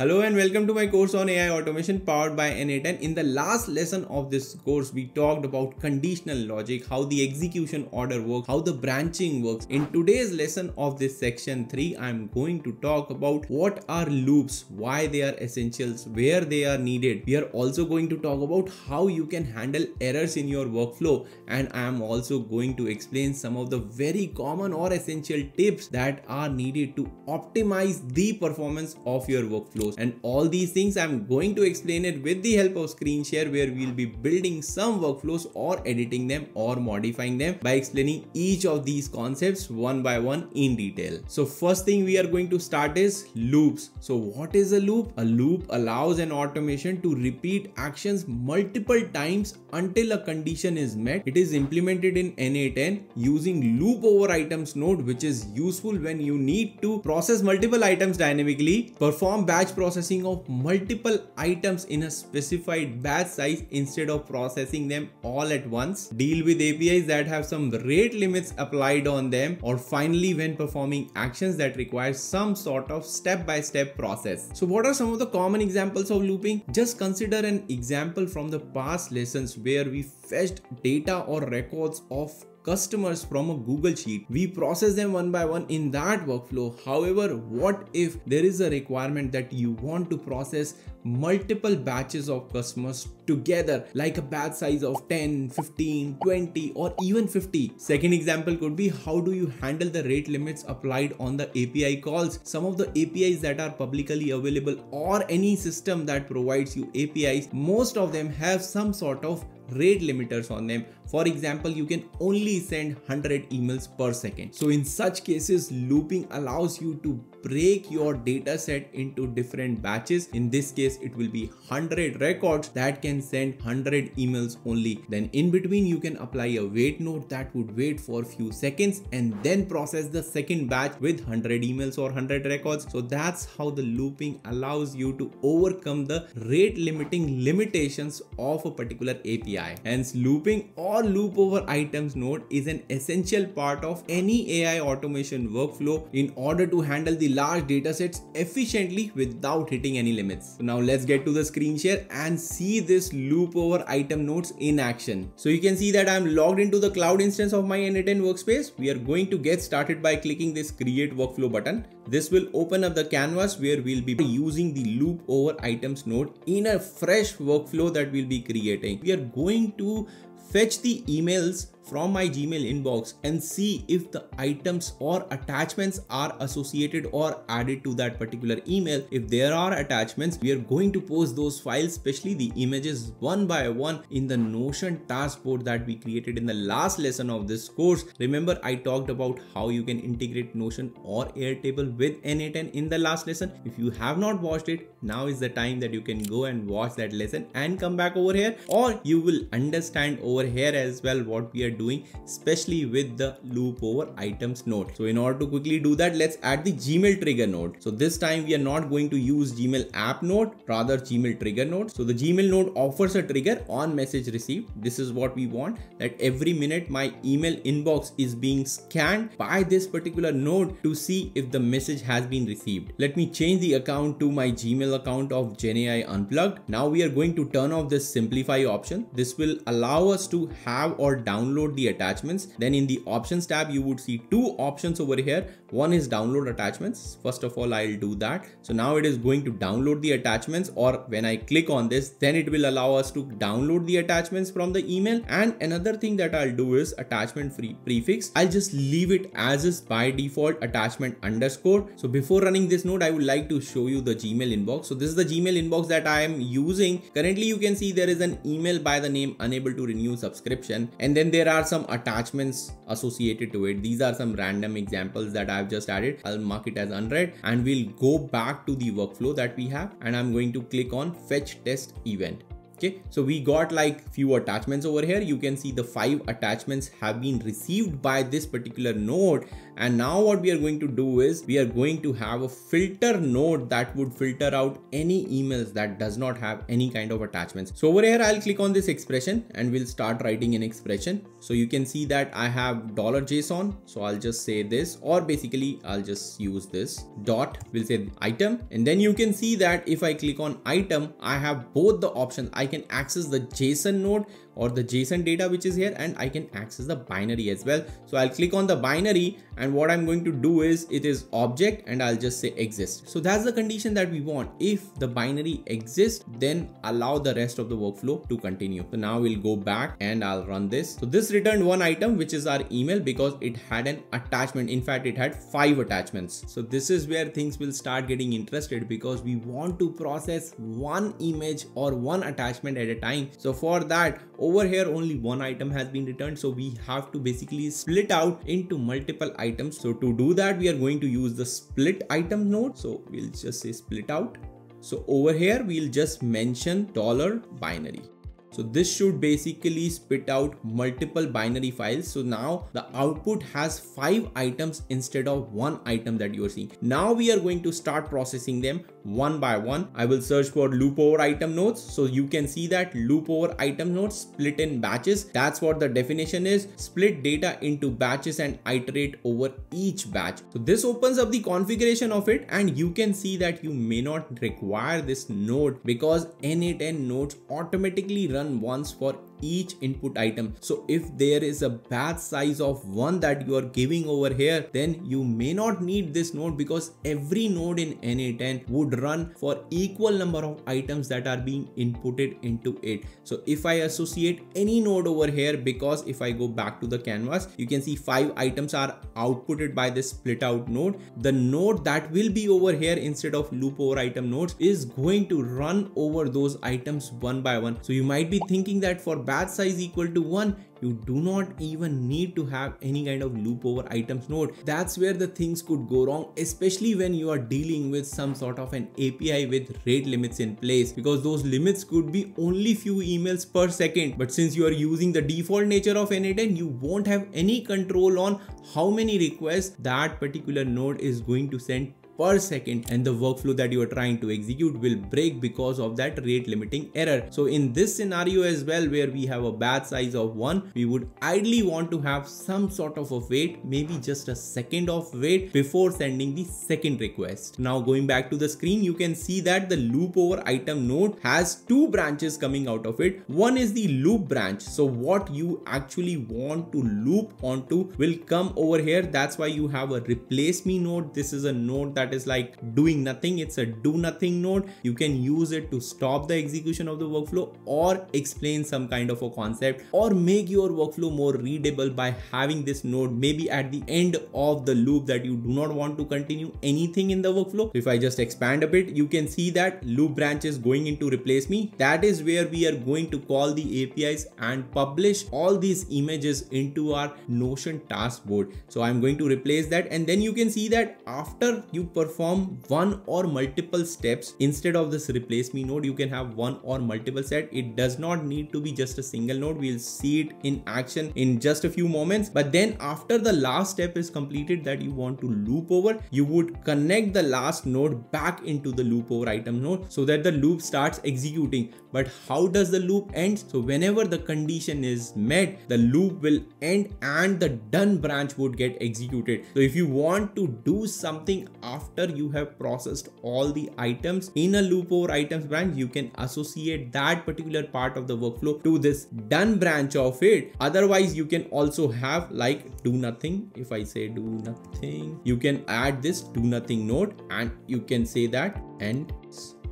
Hello and welcome to my course on AI automation powered by n8n. In the last lesson of this course, we talked about conditional logic, how the execution order works, how the branching works. In today's lesson of this section 3, I'm going to talk about what are loops, why they are essentials, where they are needed. We are also going to talk about how you can handle errors in your workflow and I am also going to explain some of the very common or essential tips that are needed to optimize the performance of your workflow and all these things I'm going to explain it with the help of screen share where we'll be building some workflows or editing them or modifying them by explaining each of these concepts one by one in detail. So first thing we are going to start is loops. So what is a loop? A loop allows an automation to repeat actions multiple times until a condition is met. It is implemented in n8n using loop over items node which is useful when you need to process multiple items dynamically, perform batch processing of multiple items in a specified batch size instead of processing them all at once, deal with APIs that have some rate limits applied on them, or finally when performing actions that require some sort of step-by-step -step process. So what are some of the common examples of looping? Just consider an example from the past lessons where we fetched data or records of customers from a Google Sheet. We process them one by one in that workflow. However, what if there is a requirement that you want to process multiple batches of customers together like a batch size of 10, 15, 20 or even 50. Second example could be how do you handle the rate limits applied on the API calls. Some of the APIs that are publicly available or any system that provides you APIs, most of them have some sort of rate limiters on them. For example, you can only send 100 emails per second. So in such cases, looping allows you to break your data set into different batches. In this case, it will be 100 records that can send 100 emails only. Then in between, you can apply a wait node that would wait for a few seconds and then process the second batch with 100 emails or 100 records. So that's how the looping allows you to overcome the rate limiting limitations of a particular API. Hence looping or loop over items node is an essential part of any AI automation workflow in order to handle the large datasets efficiently without hitting any limits. So now let's get to the screen share and see this loop over item nodes in action. So you can see that I'm logged into the cloud instance of my n8n workspace. We are going to get started by clicking this create workflow button. This will open up the canvas where we'll be using the loop over items node in a fresh workflow that we'll be creating. We are going to fetch the emails from my Gmail inbox and see if the items or attachments are associated or added to that particular email. If there are attachments, we are going to post those files, especially the images one by one in the Notion task board that we created in the last lesson of this course. Remember, I talked about how you can integrate Notion or Airtable with n8n in the last lesson. If you have not watched it, now is the time that you can go and watch that lesson and come back over here or you will understand over here as well what we are doing especially with the loop over items node. So in order to quickly do that let's add the gmail trigger node. So this time we are not going to use gmail app node rather gmail trigger node. So the gmail node offers a trigger on message received. This is what we want that every minute my email inbox is being scanned by this particular node to see if the message has been received. Let me change the account to my gmail account of GenAI Unplugged. Now we are going to turn off this simplify option. This will allow us to have or download download the attachments. Then in the options tab, you would see two options over here. One is download attachments. First of all, I'll do that. So now it is going to download the attachments or when I click on this, then it will allow us to download the attachments from the email. And another thing that I'll do is attachment free prefix. I'll just leave it as is by default attachment underscore. So before running this node, I would like to show you the Gmail inbox. So this is the Gmail inbox that I am using. Currently, you can see there is an email by the name unable to renew subscription. And then there are some attachments associated to it. These are some random examples that I've just added. I'll mark it as unread and we'll go back to the workflow that we have and I'm going to click on fetch test event okay so we got like few attachments over here you can see the five attachments have been received by this particular node and now what we are going to do is we are going to have a filter node that would filter out any emails that does not have any kind of attachments. So over here I'll click on this expression and we'll start writing an expression. So you can see that I have dollar JSON. So I'll just say this or basically I'll just use this dot we'll say item. And then you can see that if I click on item I have both the options. I can access the JSON node or the JSON data which is here and I can access the binary as well. So I'll click on the binary and what I'm going to do is it is object and I'll just say exist. So that's the condition that we want. If the binary exists, then allow the rest of the workflow to continue. So now we'll go back and I'll run this. So this returned one item, which is our email because it had an attachment. In fact, it had five attachments. So this is where things will start getting interested because we want to process one image or one attachment at a time. So for that, over here only one item has been returned. So we have to basically split out into multiple items. So to do that we are going to use the split item node. So we'll just say split out. So over here we'll just mention dollar binary. So this should basically spit out multiple binary files. So now the output has five items instead of one item that you are seeing. Now we are going to start processing them one by one. I will search for loop over item nodes. So you can see that loop over item nodes split in batches. That's what the definition is. Split data into batches and iterate over each batch. So this opens up the configuration of it and you can see that you may not require this node because n8n nodes automatically run once for each input item. So if there is a batch size of one that you are giving over here, then you may not need this node because every node in N8N would run for equal number of items that are being inputted into it. So if I associate any node over here, because if I go back to the canvas, you can see five items are outputted by this split out node. The node that will be over here instead of loop over item nodes is going to run over those items one by one. So you might be thinking that for batch size equal to 1 you do not even need to have any kind of loop over items node. That's where the things could go wrong especially when you are dealing with some sort of an api with rate limits in place because those limits could be only few emails per second. But since you are using the default nature of n8n you won't have any control on how many requests that particular node is going to send per second and the workflow that you are trying to execute will break because of that rate limiting error. So in this scenario as well where we have a batch size of 1 we would ideally want to have some sort of a wait maybe just a second of wait before sending the second request. Now going back to the screen you can see that the loop over item node has two branches coming out of it. One is the loop branch. So what you actually want to loop onto will come over here. That's why you have a replace me node. This is a node that that is like doing nothing. It's a do nothing node. You can use it to stop the execution of the workflow or explain some kind of a concept or make your workflow more readable by having this node maybe at the end of the loop that you do not want to continue anything in the workflow. If i just expand a bit you can see that loop branch is going into replace me. That is where we are going to call the apis and publish all these images into our notion task board. So i'm going to replace that and then you can see that after you perform one or multiple steps instead of this replace me node you can have one or multiple set. It does not need to be just a single node. We'll see it in action in just a few moments. But then after the last step is completed that you want to loop over you would connect the last node back into the loop over item node so that the loop starts executing. But how does the loop end? So whenever the condition is met the loop will end and the done branch would get executed. So if you want to do something after after you have processed all the items in a loop over items branch, you can associate that particular part of the workflow to this done branch of it. Otherwise, you can also have like do nothing. If I say do nothing, you can add this do nothing node and you can say that end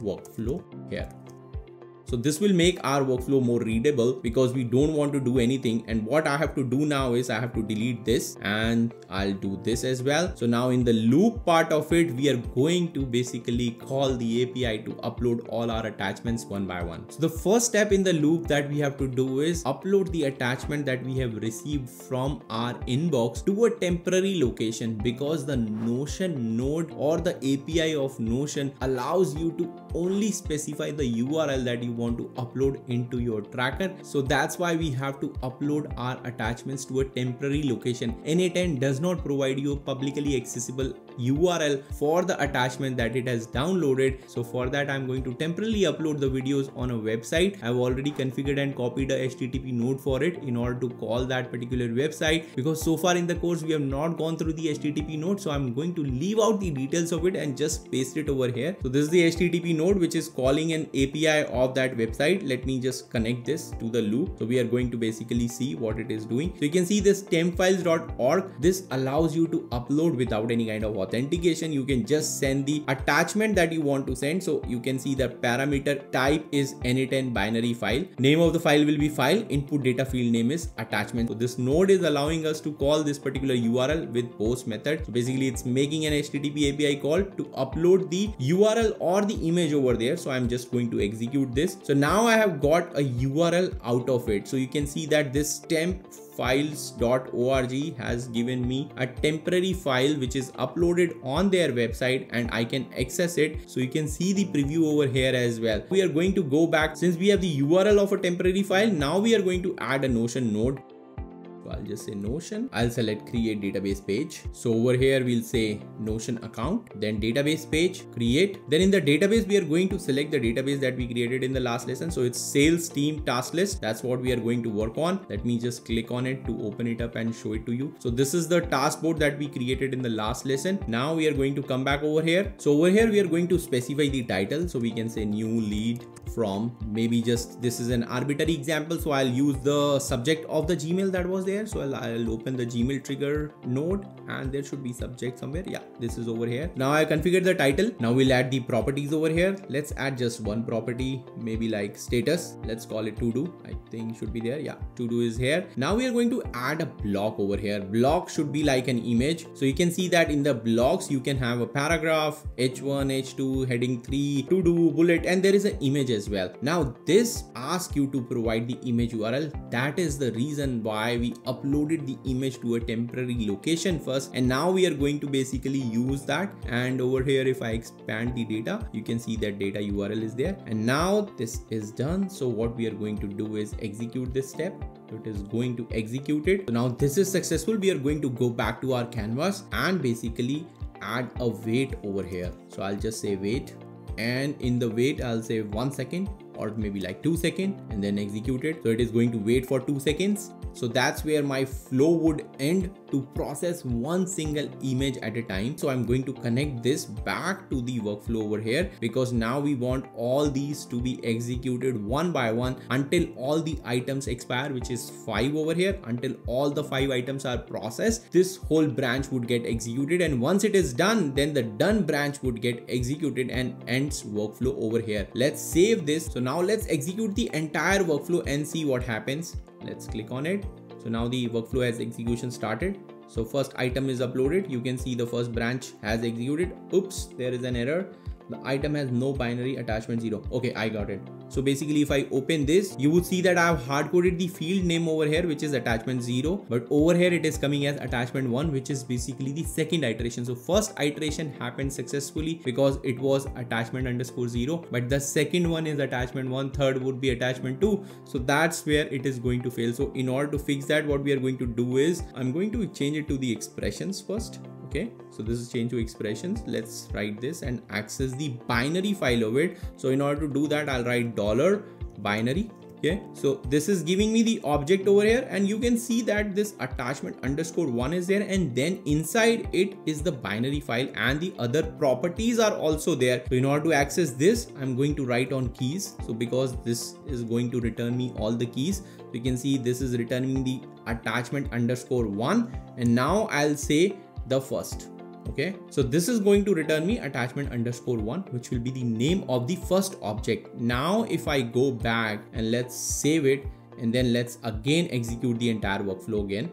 workflow here. So this will make our workflow more readable because we don't want to do anything. And what I have to do now is I have to delete this and I'll do this as well. So now in the loop part of it, we are going to basically call the API to upload all our attachments one by one. So the first step in the loop that we have to do is upload the attachment that we have received from our inbox to a temporary location because the Notion node or the API of Notion allows you to only specify the URL that you want to upload into your tracker. So that's why we have to upload our attachments to a temporary location. N8N does not provide you a publicly accessible URL for the attachment that it has downloaded. So for that, I'm going to temporarily upload the videos on a website. I've already configured and copied a HTTP node for it in order to call that particular website because so far in the course, we have not gone through the HTTP node. So I'm going to leave out the details of it and just paste it over here. So this is the HTTP node, which is calling an API of that website. Let me just connect this to the loop. So we are going to basically see what it is doing. So you can see this tempfiles.org. This allows you to upload without any kind of authentication you can just send the attachment that you want to send. So you can see the parameter type is n8n binary file. Name of the file will be file. Input data field name is attachment. So this node is allowing us to call this particular url with post method. So basically it's making an http api call to upload the url or the image over there. So i'm just going to execute this. So now i have got a url out of it. So you can see that this temp files.org has given me a temporary file which is uploaded on their website and I can access it. So you can see the preview over here as well. We are going to go back since we have the URL of a temporary file. Now we are going to add a Notion node I'll just say Notion. I'll select create database page. So over here, we'll say Notion account, then database page, create. Then in the database, we are going to select the database that we created in the last lesson. So it's sales team task list. That's what we are going to work on. Let me just click on it to open it up and show it to you. So this is the task board that we created in the last lesson. Now we are going to come back over here. So over here, we are going to specify the title. So we can say new lead from maybe just this is an arbitrary example. So I'll use the subject of the Gmail that was there here. So I'll, I'll open the gmail trigger node and there should be subject somewhere. Yeah this is over here. Now I configured the title. Now we'll add the properties over here. Let's add just one property maybe like status. Let's call it to do I think should be there. Yeah to do is here. Now we are going to add a block over here. Block should be like an image. So you can see that in the blocks you can have a paragraph h1 h2 heading 3 to do bullet and there is an image as well. Now this asks you to provide the image url that is the reason why we uploaded the image to a temporary location first and now we are going to basically use that. And over here if I expand the data you can see that data URL is there. And now this is done. So what we are going to do is execute this step. It is going to execute it. So now this is successful. We are going to go back to our canvas and basically add a wait over here. So I'll just say wait and in the wait I'll say one second or maybe like two seconds and then execute it. So it is going to wait for two seconds so that's where my flow would end to process one single image at a time. So I'm going to connect this back to the workflow over here because now we want all these to be executed one by one until all the items expire, which is five over here. Until all the five items are processed, this whole branch would get executed. And once it is done, then the done branch would get executed and ends workflow over here. Let's save this. So now let's execute the entire workflow and see what happens let's click on it. So now the workflow has execution started. So first item is uploaded. You can see the first branch has executed. Oops there is an error the item has no binary attachment zero okay i got it so basically if I open this, you would see that I have hard coded the field name over here, which is attachment zero, but over here it is coming as attachment one, which is basically the second iteration. So first iteration happened successfully because it was attachment underscore zero, but the second one is attachment one, third would be attachment two. So that's where it is going to fail. So in order to fix that, what we are going to do is I'm going to change it to the expressions first okay so this is change to expressions. Let's write this and access the binary file of it. So in order to do that i'll write dollar binary. Okay so this is giving me the object over here and you can see that this attachment underscore one is there and then inside it is the binary file and the other properties are also there. So in order to access this i'm going to write on keys. So because this is going to return me all the keys so you can see this is returning the attachment underscore one. And now i'll say the first. Okay? So this is going to return me attachment underscore one which will be the name of the first object. Now if i go back and let's save it and then let's again execute the entire workflow again.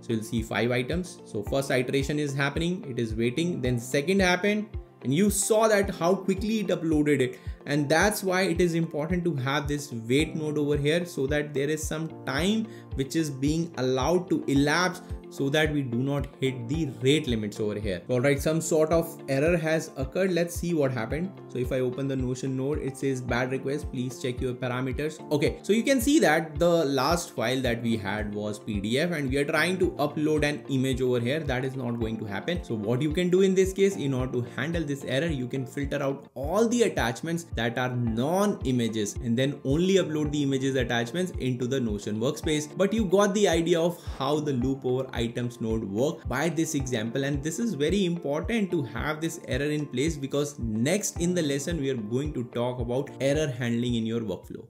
So you'll see five items. So first iteration is happening. It is waiting. Then second happened and you saw that how quickly it uploaded it. And that's why it is important to have this wait node over here so that there is some time which is being allowed to elapse so that we do not hit the rate limits over here. All right some sort of error has occurred. Let's see what happened. So if i open the notion node it says bad request. Please check your parameters. Okay so you can see that the last file that we had was pdf and we are trying to upload an image over here. That is not going to happen. So what you can do in this case in order to handle this error you can filter out all the attachments that are non images and then only upload the images attachments into the notion workspace. But you got the idea of how the loop over items node work by this example. And this is very important to have this error in place because next in the lesson we are going to talk about error handling in your workflow